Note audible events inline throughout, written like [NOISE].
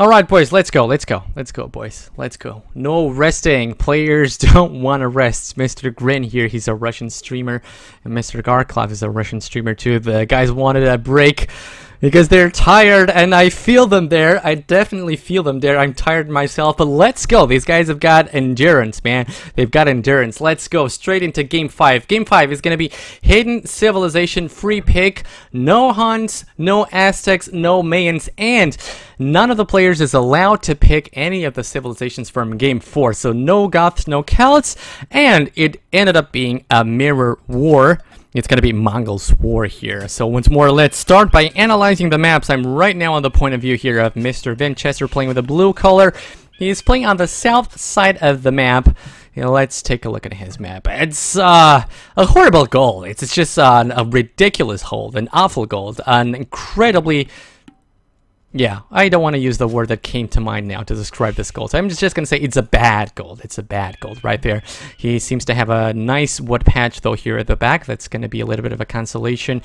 Alright, boys, let's go, let's go, let's go, boys, let's go. No resting. Players [LAUGHS] don't want to rest. Mr. Grin here, he's a Russian streamer, and Mr. Garklov is a Russian streamer too. The guys wanted a break because they're tired and I feel them there. I definitely feel them there. I'm tired myself, but let's go. These guys have got endurance, man. They've got endurance. Let's go straight into game 5. Game 5 is going to be Hidden Civilization free pick. No Huns, no Aztecs, no Mayans, and none of the players is allowed to pick any of the civilizations from game 4. So no Goths, no Celts, and it ended up being a mirror war. It's going to be Mongols War here. So once more, let's start by analyzing the maps. I'm right now on the point of view here of Mr. Vinchester playing with a blue color. He's playing on the south side of the map. You know, let's take a look at his map. It's uh, a horrible goal. It's, it's just uh, a ridiculous hold, an awful goal, an incredibly yeah, I don't want to use the word that came to mind now to describe this gold. So I'm just, just going to say it's a bad gold. It's a bad gold right there. He seems to have a nice wood patch though here at the back. That's going to be a little bit of a consolation.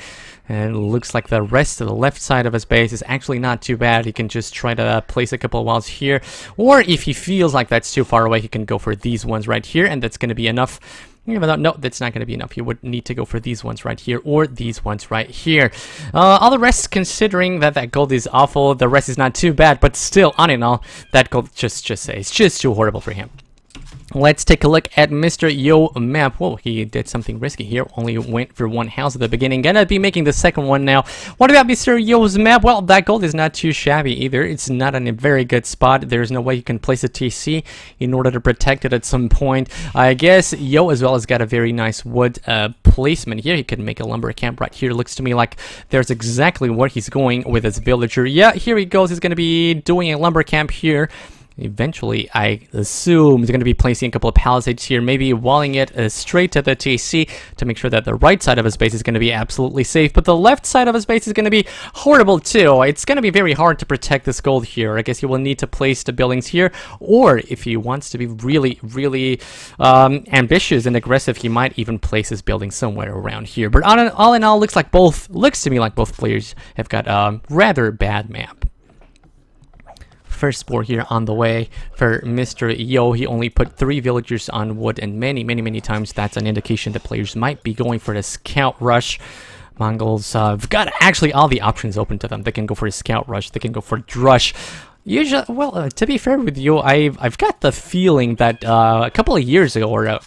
And looks like the rest of the left side of his base is actually not too bad. He can just try to place a couple walls here. Or if he feels like that's too far away, he can go for these ones right here. And that's going to be enough no, that's not going to be enough. You would need to go for these ones right here or these ones right here. Uh, all the rest, considering that that gold is awful, the rest is not too bad, but still, on and all, that gold just, just it's just too horrible for him. Let's take a look at Mr. Yo map. Whoa, he did something risky here. Only went for one house at the beginning. Gonna be making the second one now. What about Mr. Yo's map? Well, that gold is not too shabby either. It's not in a very good spot. There's no way you can place a TC in order to protect it at some point. I guess Yo as well has got a very nice wood uh, placement here. He could make a lumber camp right here. Looks to me like there's exactly where he's going with his villager. Yeah, here he goes. He's gonna be doing a lumber camp here. Eventually, I assume he's going to be placing a couple of palisades here, maybe walling it uh, straight to the TC to make sure that the right side of his base is going to be absolutely safe, but the left side of his base is going to be horrible too. It's going to be very hard to protect this gold here. I guess he will need to place the buildings here, or if he wants to be really, really um, ambitious and aggressive, he might even place his building somewhere around here. But all in all, in all looks like both, looks to me like both players have got a rather bad map first spore here on the way for Mr. Yo. He only put three villagers on wood and many, many, many times that's an indication that players might be going for the scout rush. Mongols uh, have got actually all the options open to them. They can go for a scout rush. They can go for drush. Usually, well, uh, to be fair with you, I've I've got the feeling that uh, a couple of years ago, or uh,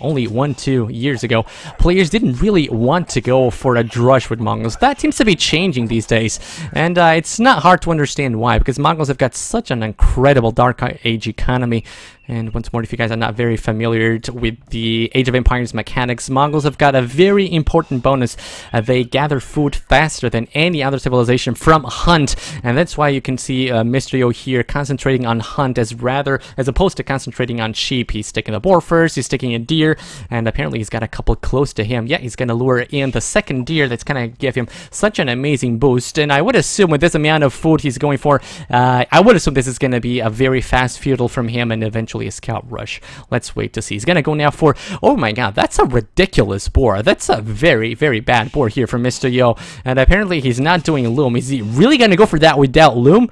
only one, two years ago, players didn't really want to go for a drush with Mongols. That seems to be changing these days, and uh, it's not hard to understand why, because Mongols have got such an incredible Dark Age economy, and once more, if you guys are not very familiar with the Age of Empires mechanics, Mongols have got a very important bonus. Uh, they gather food faster than any other civilization from hunt, and that's why you can see uh. Here concentrating on hunt as rather as opposed to concentrating on sheep. He's sticking the boar first, he's sticking a deer, and apparently he's got a couple close to him. Yeah, he's gonna lure in the second deer that's gonna give him such an amazing boost. And I would assume with this amount of food he's going for, uh, I would assume this is gonna be a very fast feudal from him and eventually a scout rush. Let's wait to see. He's gonna go now for, oh my god, that's a ridiculous boar. That's a very, very bad boar here from Mr. Yo. And apparently he's not doing loom. Is he really gonna go for that without loom?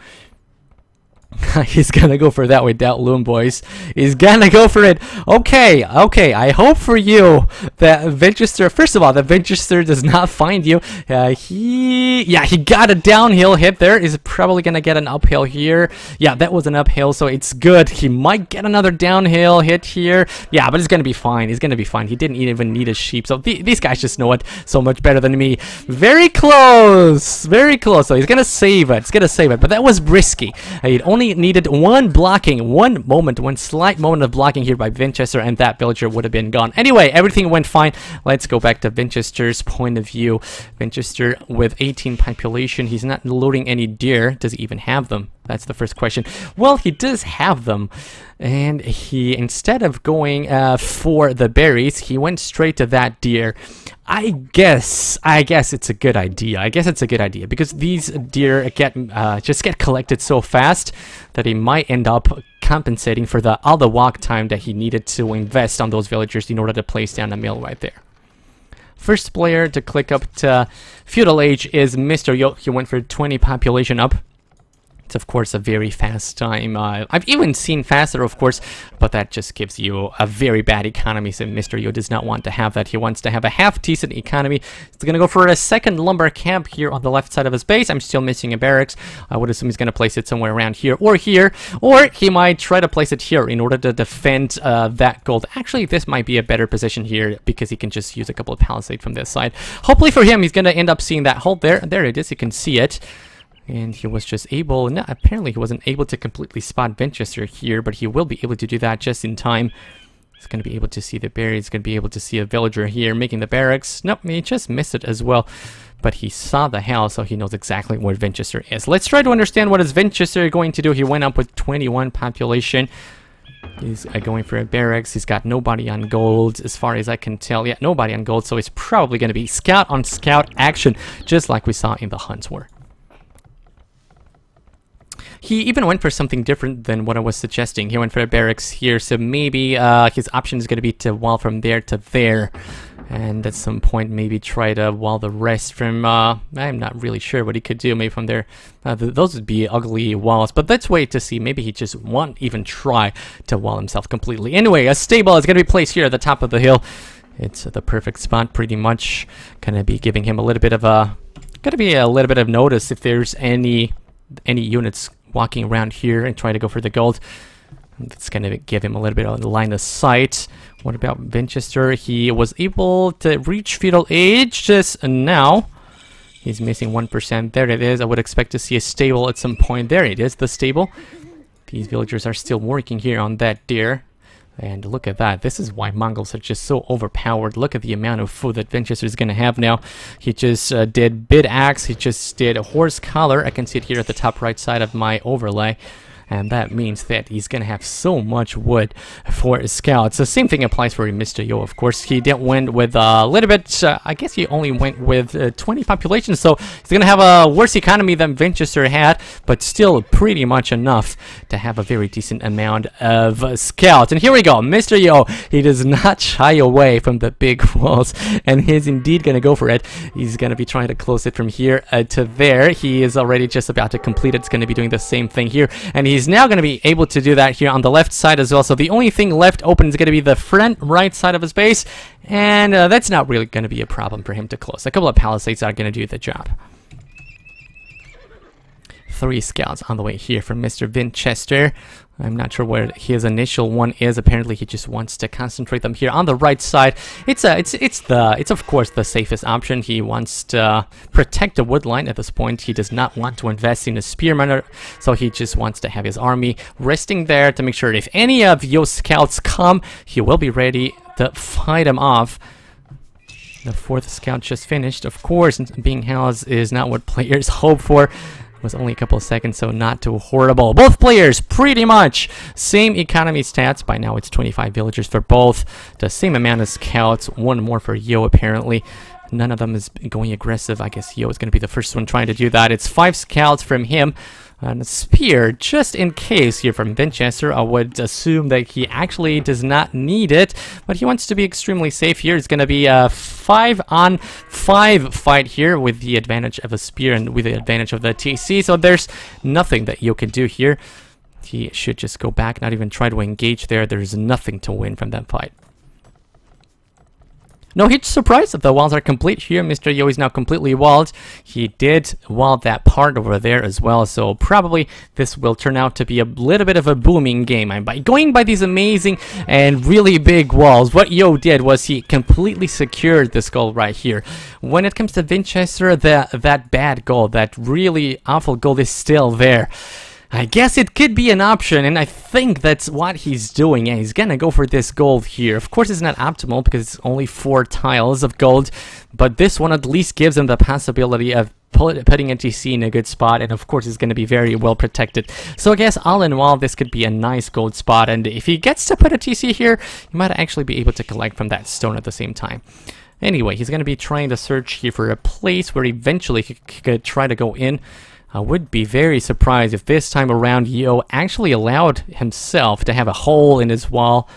[LAUGHS] He's gonna go for that without Loom, boys. He's gonna go for it. Okay, okay. I hope for you that Vinchester. First of all, the Vinchester does not find you. Uh, he, yeah, he got a downhill hit there. Is probably gonna get an uphill here. Yeah, that was an uphill, so it's good. He might get another downhill hit here. Yeah, but it's gonna be fine. He's gonna be fine. He didn't even need a sheep, so th these guys just know it so much better than me. Very close, very close. So he's gonna save it. He's gonna save it, but that was risky. He only needed one blocking, one moment, one slight moment of blocking here by Vinchester, and that villager would have been gone. Anyway, everything went fine. Let's go back to Vinchester's point of view. Vinchester with 18 population, he's not loading any deer. Does he even have them? That's the first question. Well, he does have them. And he, instead of going uh, for the berries, he went straight to that deer. I guess, I guess it's a good idea. I guess it's a good idea because these deer get uh, just get collected so fast that he might end up compensating for the the walk time that he needed to invest on those villagers in order to place down a mill right there. First player to click up to Feudal Age is Mr. Yo. He went for 20 population up It's of course a very fast time. Uh, I've even seen faster, of course, but that just gives you a very bad economy. So Mr. Yo does not want to have that. He wants to have a half decent economy. He's gonna go for a second lumber camp here on the left side of his base. I'm still missing a barracks. I would assume he's gonna place it somewhere around here or here, or he might try to place it here in order to defend uh, that gold. Actually, this might be a better position here because he can just use a couple of palisade from this side. Hopefully for him, he's gonna end up seeing that hole there. There it is. You can see it and he was just able, no, apparently he wasn't able to completely spot Vinchester here, but he will be able to do that just in time. He's going to be able to see the berry, he's going to be able to see a villager here making the barracks. Nope, he just missed it as well. But he saw the house, so he knows exactly where Vinchester is. Let's try to understand what is Vinchester going to do. He went up with 21 population. He's uh, going for a barracks. He's got nobody on gold, as far as I can tell. Yeah, nobody on gold, so it's probably going to be scout on scout action, just like we saw in the Hunt War. He even went for something different than what I was suggesting. He went for a barracks here, so maybe uh, his option is going to be to wall from there to there. And at some point, maybe try to wall the rest from, uh, I'm not really sure what he could do, maybe from there. Uh, th those would be ugly walls, but let's wait to see. Maybe he just won't even try to wall himself completely. Anyway, a stable is going to be placed here at the top of the hill. It's the perfect spot, pretty much. Gonna be giving him a little bit of a, gonna be a little bit of notice if there's any any units walking around here and trying to go for the gold. It's going to give him a little bit of the line of sight. What about Vinchester? He was able to reach feudal age just now. He's missing 1%. There it is. I would expect to see a stable at some point. There it is, the stable. These villagers are still working here on that deer. And look at that. This is why Mongols are just so overpowered. Look at the amount of food that Vinchester is going to have now. He just uh, did bit axe. He just did a horse collar. I can see it here at the top right side of my overlay and that means that he's gonna have so much wood for his scouts. The same thing applies for Mr. Yo, of course. He didn't win with a little bit, uh, I guess he only went with uh, 20 population, so he's gonna have a worse economy than Vinchester had, but still pretty much enough to have a very decent amount of uh, scouts. And here we go, Mr. Yo, he does not shy away from the big [LAUGHS] walls, and he's indeed gonna go for it. He's gonna be trying to close it from here uh, to there. He is already just about to complete it. It's gonna be doing the same thing here, and he's He's now going to be able to do that here on the left side as well. So the only thing left open is going to be the front right side of his base. And uh, that's not really going to be a problem for him to close. A couple of palisades are going to do the job three scouts on the way here from Mr. Vinchester. I'm not sure where his initial one is. Apparently, he just wants to concentrate them here on the right side. It's a, it's it's the it's of course the safest option. He wants to protect the wood line at this point. He does not want to invest in a spearman, so he just wants to have his army resting there to make sure if any of your scouts come, he will be ready to fight them off. The fourth scout just finished. Of course, being housed is not what players [LAUGHS] hope for was only a couple of seconds, so not too horrible. Both players, pretty much same economy stats. By now, it's 25 villagers for both. The same amount of scouts, one more for Yo, apparently. None of them is going aggressive. I guess Yo is going to be the first one trying to do that. It's five scouts from him. And a spear, just in case here from Vinchester, I would assume that he actually does not need it, but he wants to be extremely safe here. It's going to be a 5 on 5 fight here with the advantage of a spear and with the advantage of the TC, so there's nothing that you can do here. He should just go back, not even try to engage there. There's nothing to win from that fight. No huge surprise that the walls are complete here. Mr. Yo is now completely walled. He did wall that part over there as well, so probably this will turn out to be a little bit of a booming game. And by going by these amazing and really big walls, what Yo did was he completely secured this goal right here. When it comes to Vinchester, the, that bad goal, that really awful goal is still there. I guess it could be an option, and I think that's what he's doing. Yeah, he's gonna go for this gold here. Of course, it's not optimal because it's only four tiles of gold, but this one at least gives him the possibility of putting NTC in a good spot, and of course, it's gonna be very well protected. So I guess all in all, this could be a nice gold spot, and if he gets to put a TC here, he might actually be able to collect from that stone at the same time. Anyway, he's gonna be trying to search here for a place where eventually he could try to go in. I would be very surprised if this time around Yo actually allowed himself to have a hole in his wall.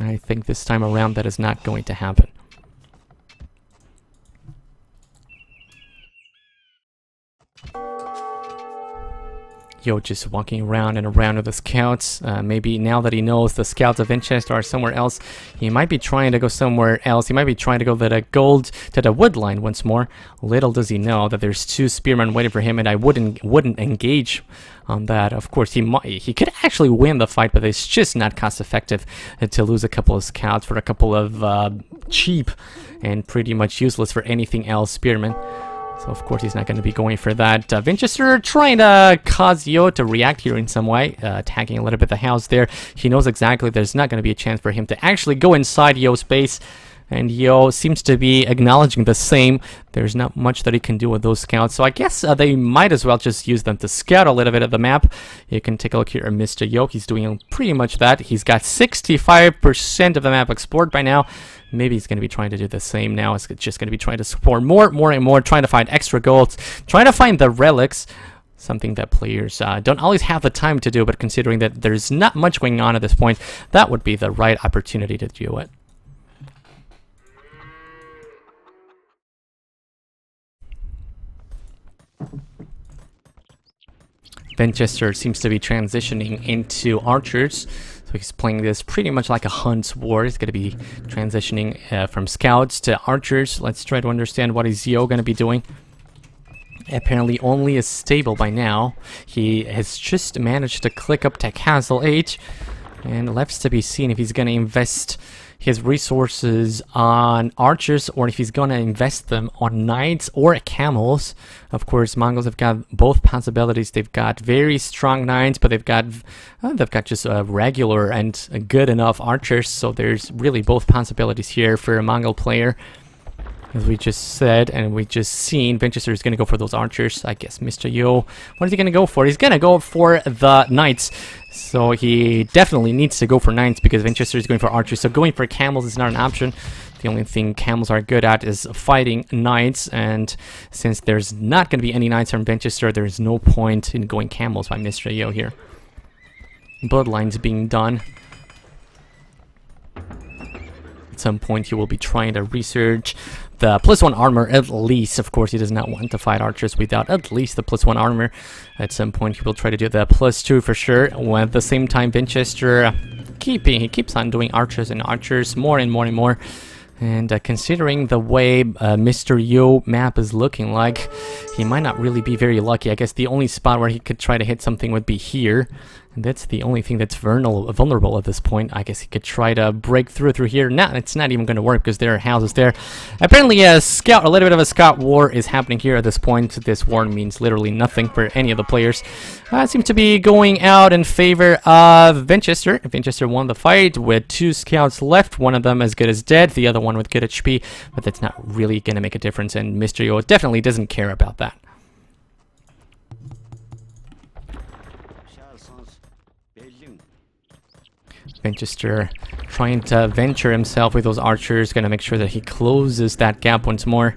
I think this time around that is not going to happen. Just walking around and around with the scouts. Uh, maybe now that he knows the scouts of Vinchester are somewhere else, he might be trying to go somewhere else. He might be trying to go to the gold, to the wood line once more. Little does he know that there's two spearmen waiting for him, and I wouldn't wouldn't engage on that. Of course, he might he could actually win the fight, but it's just not cost effective to lose a couple of scouts for a couple of uh, cheap and pretty much useless for anything else spearmen. So of course he's not going to be going for that. Uh, Vinchester trying to cause Yo to react here in some way, uh, attacking a little bit the house there. He knows exactly there's not going to be a chance for him to actually go inside Yo's base. And Yo seems to be acknowledging the same. There's not much that he can do with those scouts. So I guess uh, they might as well just use them to scout a little bit of the map. You can take a look here at Mr. Yo. He's doing pretty much that. He's got 65% of the map explored by now. Maybe he's going to be trying to do the same now. It's just going to be trying to support more, more, and more, trying to find extra golds, trying to find the relics, something that players uh, don't always have the time to do, but considering that there's not much going on at this point, that would be the right opportunity to do it. Vinchester seems to be transitioning into archers. So he's playing this pretty much like a Hunt's War. He's going to be transitioning uh, from scouts to archers. Let's try to understand what is Yo going to be doing. Apparently only is stable by now. He has just managed to click up to Castle Age. And left to be seen if he's going to invest his resources on archers or if he's going to invest them on knights or camels. Of course, Mongols have got both possibilities. They've got very strong knights, but they've got uh, they've got just a regular and good enough archers. So there's really both possibilities here for a Mongol player. As we just said, and we just seen, Vinchester is going to go for those archers. I guess Mr. Yo, what is he going to go for? He's going to go for the knights. So he definitely needs to go for knights because Vinchester is going for archers. So going for camels is not an option. The only thing camels are good at is fighting knights, and since there's not going to be any knights from Vinchester, there's no point in going camels by Mr. Yo here. Bloodlines being done. At some point, he will be trying to research the plus one armor at least. Of course, he does not want to fight archers without at least the plus one armor. At some point, he will try to do the plus two for sure. When at the same time, Vinchester keeping he keeps on doing archers and archers more and more and more. And uh, considering the way uh, Mr. Yo map is looking like, he might not really be very lucky. I guess the only spot where he could try to hit something would be here. That's the only thing that's vulnerable at this point. I guess he could try to break through through here. No, it's not even going to work because there are houses there. Apparently a scout, a little bit of a scout war is happening here at this point. This war means literally nothing for any of the players. Uh, seems to be going out in favor of Vinchester. Vinchester won the fight with two scouts left. One of them as good as dead, the other one with good HP. But that's not really going to make a difference and. Yo definitely doesn't care about that. Vinchester trying to venture himself with those archers, gonna make sure that he closes that gap once more.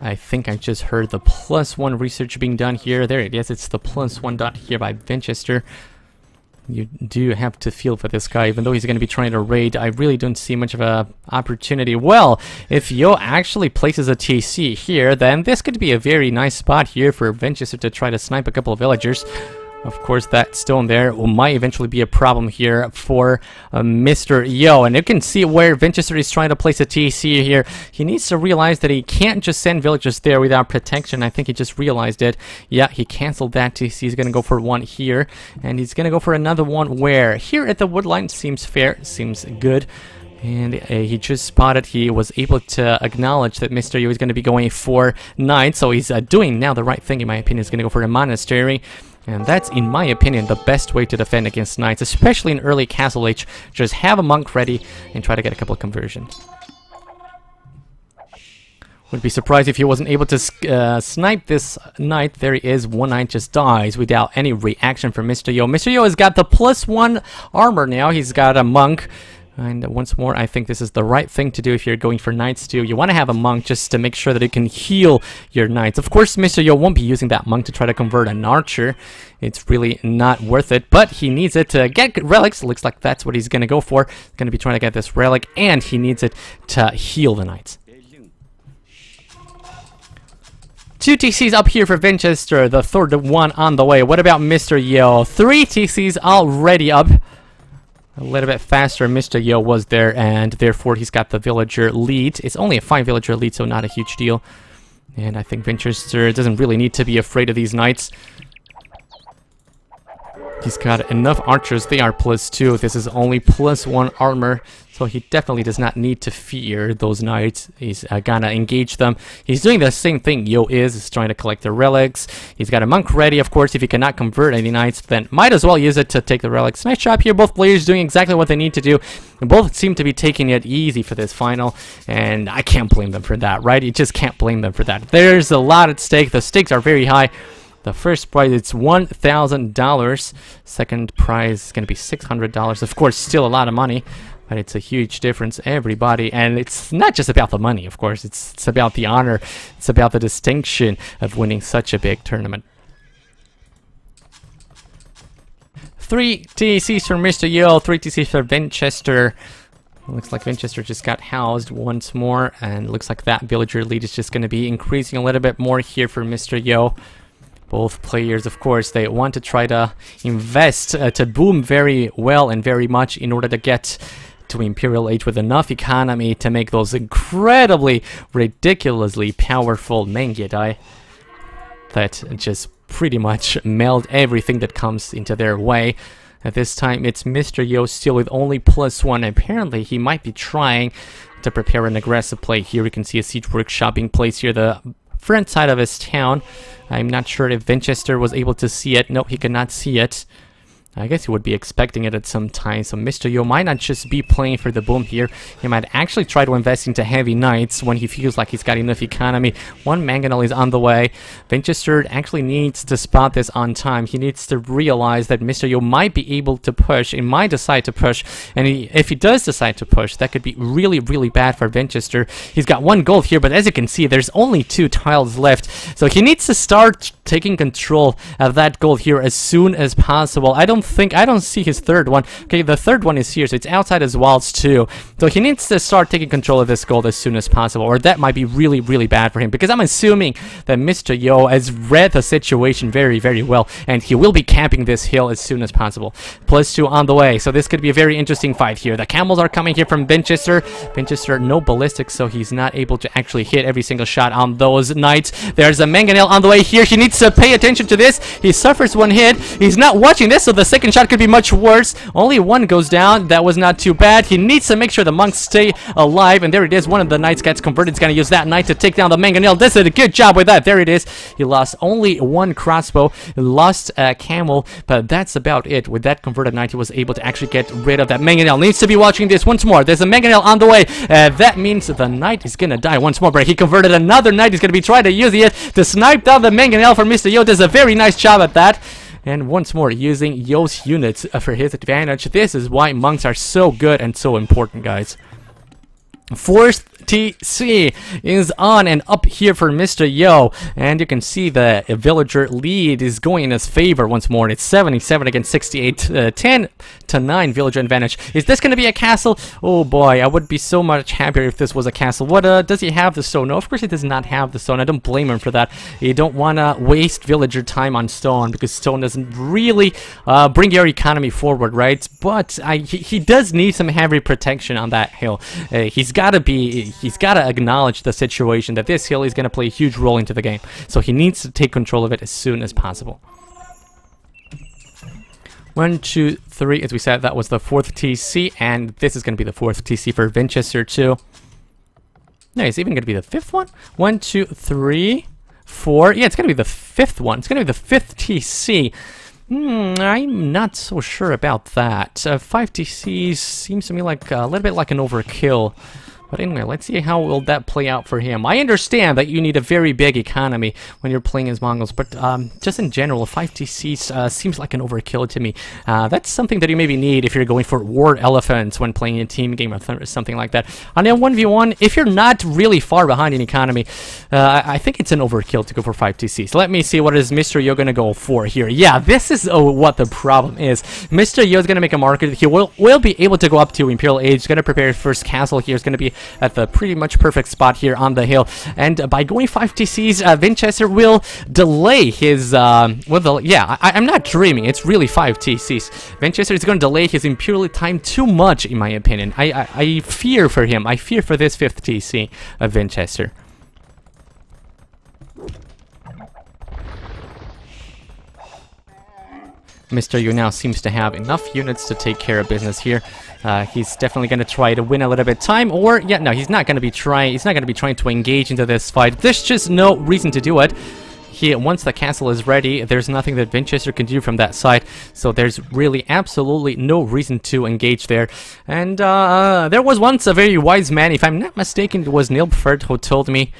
I think I just heard the plus one research being done here. There it is, it's the plus one dot here by Vinchester you do have to feel for this guy, even though he's going to be trying to raid. I really don't see much of a opportunity. Well, if Yo actually places a TC here, then this could be a very nice spot here for Vinchester to try to snipe a couple of villagers. Of course, that stone there might eventually be a problem here for uh, Mr. Yo. And you can see where Vinchester is trying to place a TC here. He needs to realize that he can't just send villagers there without protection. I think he just realized it. Yeah, he canceled that TC. He's going to go for one here. And he's going to go for another one where? Here at the woodline seems fair, seems good. And uh, he just spotted, he was able to acknowledge that Mr. Yo is going to be going for 9, so he's uh, doing now the right thing in my opinion, he's going to go for a monastery. And that's, in my opinion, the best way to defend against knights, especially in early Castle Age. Just have a monk ready and try to get a couple of conversions. Would be surprised if he wasn't able to uh, snipe this knight. There he is. One knight just dies without any reaction from Mr. Yo. Mr. Yo has got the plus one armor now. He's got a monk. And once more, I think this is the right thing to do if you're going for knights too. You want to have a monk just to make sure that it can heal your knights. Of course, Mr. Yo won't be using that monk to try to convert an archer. It's really not worth it, but he needs it to get relics. Looks like that's what he's going to go for. He's going to be trying to get this relic, and he needs it to heal the knights. Two TCs up here for Vinchester, the third one on the way. What about Mr. Yo? Three TCs already up. A little bit faster, Mr. Yo was there, and therefore he's got the villager lead. It's only a 5 villager lead, so not a huge deal. And I think Vinchester doesn't really need to be afraid of these knights. He's got enough archers. They are plus 2. This is only plus 1 armor. So he definitely does not need to fear those knights. He's uh, gonna engage them. He's doing the same thing Yo is. He's trying to collect the relics. He's got a monk ready, of course. If he cannot convert any knights, then might as well use it to take the relics. Nice job here. Both players doing exactly what they need to do. Both seem to be taking it easy for this final. And I can't blame them for that, right? You just can't blame them for that. There's a lot at stake. The stakes are very high. The first prize it's $1,000. Second prize is going to be $600. Of course, still a lot of money. But it's a huge difference, everybody. And it's not just about the money, of course. It's, it's about the honor. It's about the distinction of winning such a big tournament. Three TCs for Mr. Yo, three TCs for Vinchester. Looks like Vinchester just got housed once more, and looks like that villager lead is just going to be increasing a little bit more here for Mr. Yo. Both players, of course, they want to try to invest uh, to boom very well and very much in order to get to Imperial Age with enough economy to make those incredibly, ridiculously powerful Mangudai that just pretty much melt everything that comes into their way. At this time, it's Mr. Yo still with only plus one. Apparently, he might be trying to prepare an aggressive play here. We can see a siege workshop being placed here, the front side of his town. I'm not sure if Vinchester was able to see it. No, he could not see it. I guess he would be expecting it at some time, so Mr. Yo might not just be playing for the boom here. He might actually try to invest into heavy knights when he feels like he's got enough economy. One mangonel is on the way. Vinchester actually needs to spot this on time. He needs to realize that Mr. Yo might be able to push. He might decide to push, and he, if he does decide to push, that could be really, really bad for Vinchester. He's got one gold here, but as you can see, there's only two tiles left, so he needs to start taking control of that gold here as soon as possible. I don't think, I don't see his third one. Okay, the third one is here, so it's outside his walls too. So he needs to start taking control of this gold as soon as possible, or that might be really, really bad for him, because I'm assuming that Mr. Yo has read the situation very, very well, and he will be camping this hill as soon as possible. Plus two on the way, so this could be a very interesting fight here. The camels are coming here from Vinchester. Vinchester, no ballistics, so he's not able to actually hit every single shot on those knights. There's a mangonel on the way here. He needs to pay attention to this. He suffers one hit. He's not watching this, so the second shot could be much worse. Only one goes down. That was not too bad. He needs to make sure the monks stay alive, and there it is. One of the knights gets converted. He's going to use that knight to take down the mangonel. This is a good job with that. There it is. He lost only one crossbow. Lost a camel, but that's about it. With that converted knight, he was able to actually get rid of that mangonel. Needs to be watching this once more. There's a mangonel on the way. Uh, that means the knight is going to die once more, but he converted another knight. He's going to be trying to use it to snipe down the mangonel for Mr. Yo does a very nice job at that. And once more, using Yo's units uh, for his advantage. This is why monks are so good and so important, guys. Fourth TC is on and up here for Mr. Yo. And you can see the villager lead is going in his favor once more. It's 77 against 68. Uh, 10 to 9 villager advantage. Is this going to be a castle? Oh boy, I would be so much happier if this was a castle. What uh, does he have the stone? No, of course he does not have the stone. I don't blame him for that. You don't want to waste villager time on stone because stone doesn't really uh, bring your economy forward, right? But I, he, he, does need some heavy protection on that hill. Uh, he's got to be he's got to acknowledge the situation that this hill is going to play a huge role into the game. So he needs to take control of it as soon as possible. One, two, three. As we said, that was the fourth TC, and this is going to be the fourth TC for Vinchester too. No, it's even going to be the fifth one. One, two, three, four. Yeah, it's going to be the fifth one. It's going to be the fifth TC. Hmm, I'm not so sure about that. Uh, 5 TCs seems to me like a little bit like an overkill. But anyway, let's see how will that play out for him. I understand that you need a very big economy when you're playing as Mongols, but um, just in general, 5 TCs uh, seems like an overkill to me. Uh, that's something that you maybe need if you're going for War Elephants when playing a team game or something like that. On a 1v1, if you're not really far behind in economy, uh, I think it's an overkill to go for 5 TCs. Let me see what is Mr. Yo going to go for here. Yeah, this is oh, what the problem is. Mr. Yo is going to make a market. He will, will be able to go up to Imperial Age. He's going to prepare his first castle here. It's going to be at the pretty much perfect spot here on the hill. And uh, by going 5 TCs, uh, Vinchester will delay his, um, well, the, yeah, I, am not dreaming, it's really 5 TCs. Vinchester is going to delay his Imperial time too much, in my opinion. I, I, I fear for him, I fear for this 5th TC of Vinchester. Mr. Yo now seems to have enough units to take care of business here. Uh, he's definitely going to try to win a little bit time, or, yeah, no, he's not going to be trying, he's not going to be trying to engage into this fight. There's just no reason to do it. He, once the castle is ready, there's nothing that Vinchester can do from that side, so there's really absolutely no reason to engage there. And uh, there was once a very wise man, if I'm not mistaken, it was Nilfgaard who told me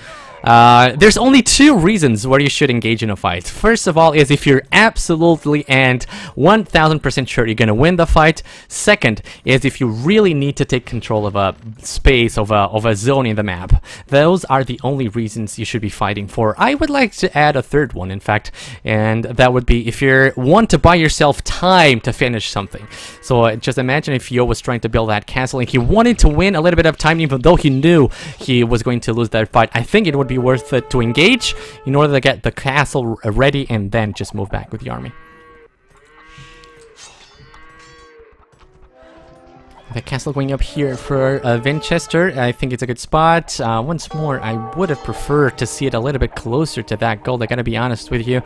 uh, there's only two reasons where you should engage in a fight. First of all is if you're absolutely and 1000% sure you're gonna win the fight. Second is if you really need to take control of a space, of a, of a zone in the map. Those are the only reasons you should be fighting for. I would like to add a third one, in fact, and that would be if you want to buy yourself time to finish something. So uh, just imagine if Yo was trying to build that castle and he wanted to win a little bit of time even though he knew he was going to lose that fight. I think it would be be worth it to engage in order to get the castle ready and then just move back with the army. The castle going up here for uh, Vinchester, I think it's a good spot. Uh, once more, I would have preferred to see it a little bit closer to that gold, I gotta be honest with you.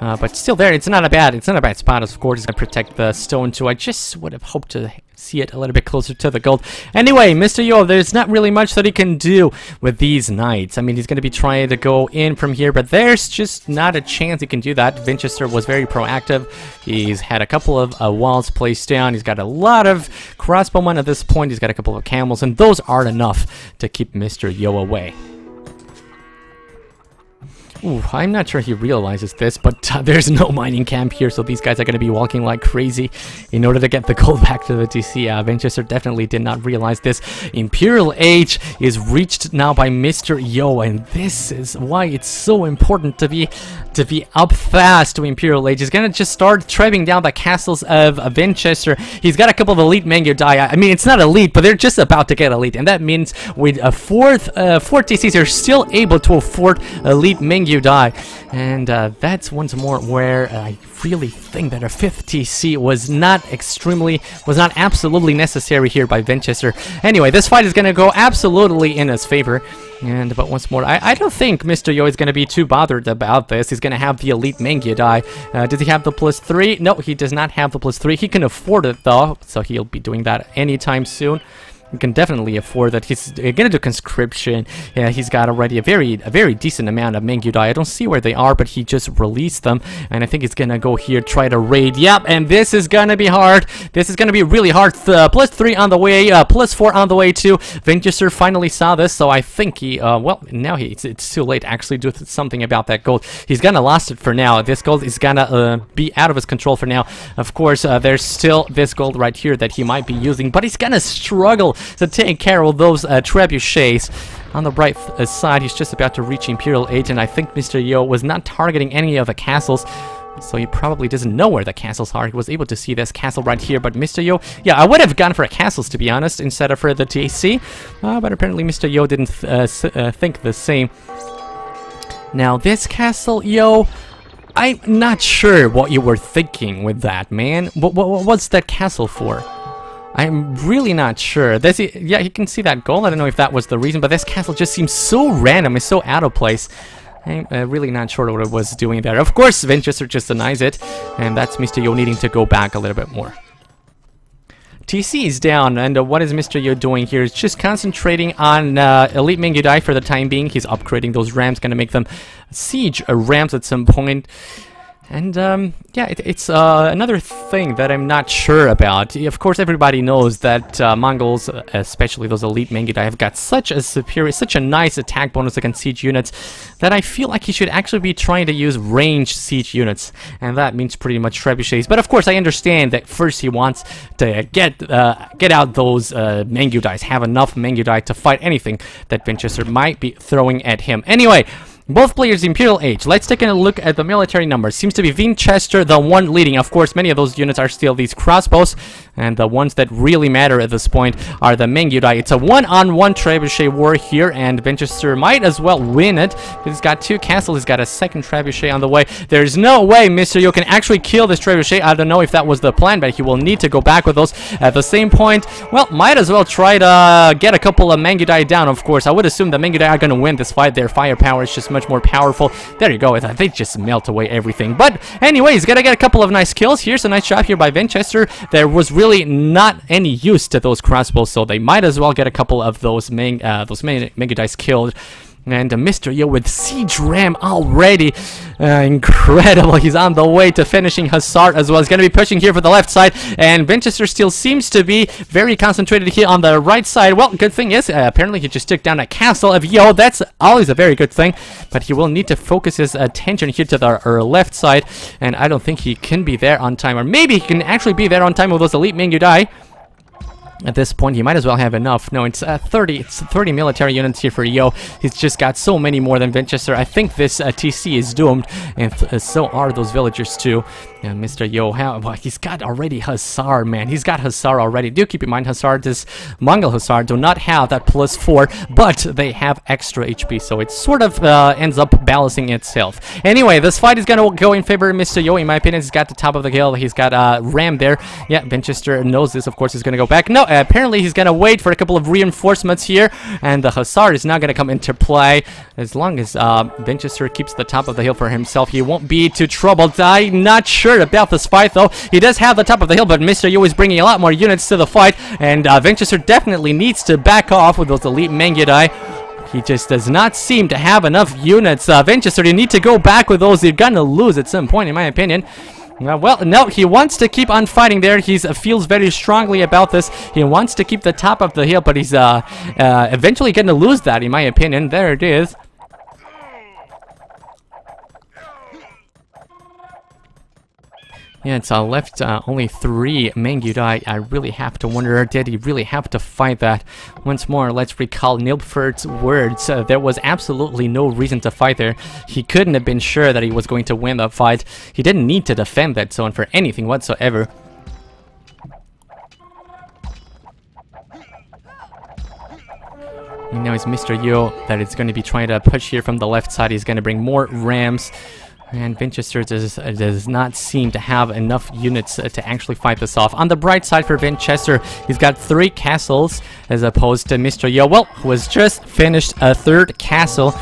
Uh, but still there, it's not a bad, it's not a bad spot, of course, it's gonna protect the stone too. I just would have hoped to see it a little bit closer to the gold. Anyway, Mr. Yo, there's not really much that he can do with these knights. I mean, he's going to be trying to go in from here, but there's just not a chance he can do that. Vinchester was very proactive. He's had a couple of uh, walls placed down. He's got a lot of crossbowmen at this point. He's got a couple of camels, and those aren't enough to keep Mr. Yo away. Ooh, I'm not sure he realizes this, but uh, [LAUGHS] there's no mining camp here, so these guys are going to be walking like crazy in order to get the gold [LAUGHS] back to the TC. Uh, Vinchester definitely did not realize this. Imperial Age is reached now by Mr. Yo, and this is why it's so important to be to be up fast to Imperial Age. He's going to just start treading down the castles of uh, Vinchester. He's got a couple of elite Mangudai. I mean, it's not elite, but they're just about to get elite, and that means with a fourth, uh, four TCs, they're still able to afford elite Mangudai you die. And uh, that's once more where I really think that a fifth TC was not extremely, was not absolutely necessary here by Vinchester. Anyway, this fight is going to go absolutely in his favor. And but once more, I, I don't think Mr. Yo is going to be too bothered about this. He's going to have the Elite Mangudai. Uh, does he have the plus 3? No, he does not have the plus 3. He can afford it though, so he'll be doing that anytime soon can definitely afford that. He's gonna do conscription. Yeah, he's got already a very a very decent amount of Mangudai. I don't see where they are, but he just released them, and I think he's gonna go here try to raid. Yep, and this is gonna be hard. This is gonna be really hard. Uh, plus three on the way, uh, plus four on the way too. Vinchester finally saw this, so I think he. Uh, well, now he it's, it's too late. Actually, do something about that gold. He's gonna lost it for now. This gold is gonna uh, be out of his control for now. Of course, uh, there's still this gold right here that he might be using, but he's gonna struggle to take care of those uh, trebuchets. On the right uh, side, he's just about to reach Imperial Age, and I think Mr. Yo was not targeting any of the castles. So he probably doesn't know where the castles are. He was able to see this castle right here, but Mr. Yo... Yeah, I would have gone for castles, to be honest, instead of for the TC. Uh, but apparently Mr. Yo didn't th uh, uh, think the same. Now, this castle, Yo... I'm not sure what you were thinking with that, man. What, what's that castle for? I'm really not sure. This, yeah, you can see that goal. I don't know if that was the reason, but this castle just seems so random. It's so out of place. I'm uh, really not sure what it was doing there. Of course, Vinchester just denies it, and that's Mr. Yo needing to go back a little bit more. TC is down, and uh, what is Mr. Yo doing here? He's just concentrating on uh, Elite Mangudai for the time being. He's upgrading those rams, gonna make them siege rams at some point. And, um, yeah, it, it's uh, another thing that I'm not sure about. Of course, everybody knows that uh, Mongols, especially those elite Mangudai, have got such a superior, such a nice attack bonus against siege units that I feel like he should actually be trying to use ranged siege units. And that means pretty much trebuchets. But of course, I understand that first he wants to get uh, get out those uh, Mangudais, have enough Mangudai to fight anything that Vinchester might be throwing at him. Anyway, Both players Imperial Age. Let's take a look at the military numbers. Seems to be Vinchester, the one leading. Of course, many of those units are still these crossbows, and the ones that really matter at this point are the Mangudai. It's a one-on-one -on -one trebuchet war here, and Vinchester might as well win it. He's got two castles. He's got a second trebuchet on the way. There's no way Mr. Yo can actually kill this trebuchet. I don't know if that was the plan, but he will need to go back with those. At the same point, well, might as well try to get a couple of Mangudai down, of course. I would assume the Mangudai are going to win this fight. Their firepower is just much more powerful. There you go. They just melt away everything. But anyways, gotta get a couple of nice kills. Here's a nice shot here by Vinchester. There was really not any use to those crossbows, so they might as well get a couple of those main, uh, those main Mega Dice killed. And uh, Mr. Yo with Siege Ram already. Uh, incredible. He's on the way to finishing Hussar as well. He's going to be pushing here for the left side. And Vinchester still seems to be very concentrated here on the right side. Well, good thing is, uh, apparently he just took down a castle of Yo. That's always a very good thing. But he will need to focus his attention here to the uh, left side. And I don't think he can be there on time. Or maybe he can actually be there on time with those elite Mangudai. At this point, he might as well have enough. No, it's uh, 30. It's 30 military units here for Yo. He's just got so many more than Vinchester. I think this uh, TC is doomed, and uh, so are those villagers too. And Mr. Yo, how, well, he's got already Hussar, man. He's got Hussar already. Do keep in mind, Hussar, this Mongol Hussar, do not have that plus 4, but they have extra HP, so it sort of uh, ends up balancing itself. Anyway, this fight is going to go in favor of Mr. Yo, in my opinion. He's got the top of the hill. He's got uh, Ram there. Yeah, Vinchester knows this, of course, he's going to go back. No, apparently he's going to wait for a couple of reinforcements here, and the Hussar is not going to come into play. As long as uh, Vinchester keeps the top of the hill for himself, he won't be too troubled. I'm not sure about this fight, though. He does have the top of the hill, but Mr. Yo is bringing a lot more units to the fight, and uh, definitely needs to back off with those elite Mangudai. He just does not seem to have enough units. Uh, Vinchester, you need to go back with those. You're gonna lose at some point, in my opinion. Uh, well, no, he wants to keep on fighting there. He uh, feels very strongly about this. He wants to keep the top of the hill, but he's uh, uh, eventually going to lose that, in my opinion. There it is. Yeah, it's uh, left uh, only three Mangudai. I really have to wonder, did he really have to fight that? Once more, let's recall Nilfgaard's words. Uh, there was absolutely no reason to fight there. He couldn't have been sure that he was going to win that fight. He didn't need to defend that zone for anything whatsoever. And now it's Mr. Yo that is going to be trying to push here from the left side. He's going to bring more rams. And Vinchester does, does not seem to have enough units uh, to actually fight this off. On the bright side for Vinchester, he's got three castles as opposed to Mr. Yowell, who has just finished a third castle.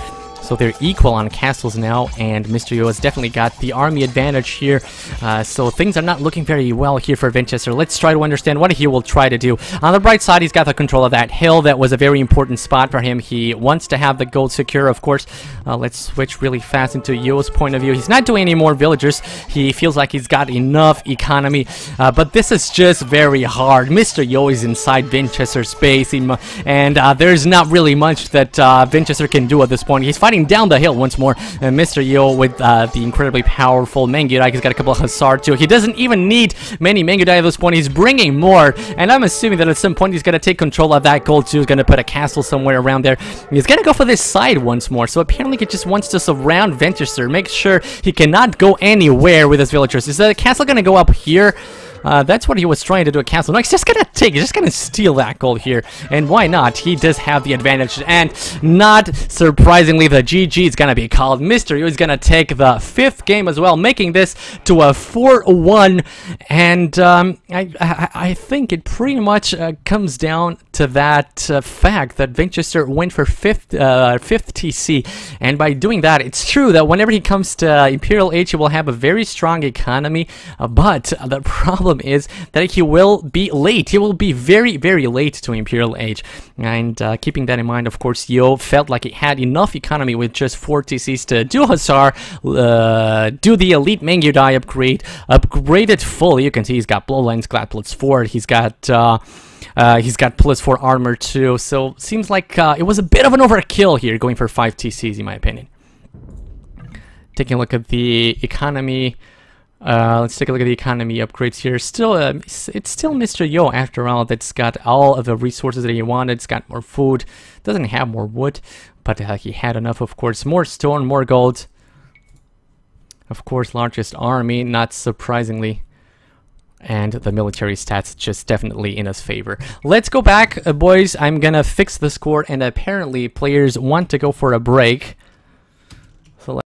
So they're equal on castles now, and Mr. Yo has definitely got the army advantage here. Uh, so things are not looking very well here for Vinchester. Let's try to understand what he will try to do. On the bright side, he's got the control of that hill. That was a very important spot for him. He wants to have the gold secure, of course. Uh, let's switch really fast into Yo's point of view. He's not doing any more villagers. He feels like he's got enough economy, uh, but this is just very hard. Mr. Yo is inside Vinchester's base, and uh, there's not really much that uh, Vinchester can do at this point. He's fighting down the hill once more. And Mr. Yo with uh, the incredibly powerful Mangudai. He's got a couple of Hussar too. He doesn't even need many Mangudai at this point. He's bringing more. And I'm assuming that at some point he's going to take control of that gold too. He's going to put a castle somewhere around there. He's going to go for this side once more. So apparently he just wants to surround Vinchester. Make sure he cannot go anywhere with his villagers. Is the castle going to go up here? Uh, that's what he was trying to do at Castle. No, he's just gonna take, he's just gonna steal that gold here. And why not? He does have the advantage. And not surprisingly, the GG is gonna be called. Mystery is gonna take the fifth game as well, making this to a 4-1. And um, I, I, I, think it pretty much uh, comes down to that uh, fact that Vinchester went for fifth, uh, fifth TC. And by doing that, it's true that whenever he comes to Imperial Age, he will have a very strong economy. Uh, but the [LAUGHS] problem problem is that he will be late. He will be very, very late to Imperial Age. And uh, keeping that in mind, of course, Yo felt like he had enough economy with just 4 TCs to do Hussar, uh, do the Elite Mangudai upgrade, upgrade it fully. You can see he's got Bloodlines, Glad plus 4, he's got... Uh, uh, he's got plus 4 armor too, so seems like uh, it was a bit of an overkill here, going for 5 TCs in my opinion. Taking a look at the economy Uh, let's take a look at the economy upgrades here. Still, uh, it's still Mr. Yo after all. That's got all of the resources that he wanted. It's got more food. Doesn't have more wood, but uh, he had enough, of course. More stone, more gold. Of course, largest army, not surprisingly. And the military stats just definitely in his favor. Let's go back, uh, boys. I'm gonna fix the score, and apparently players want to go for a break.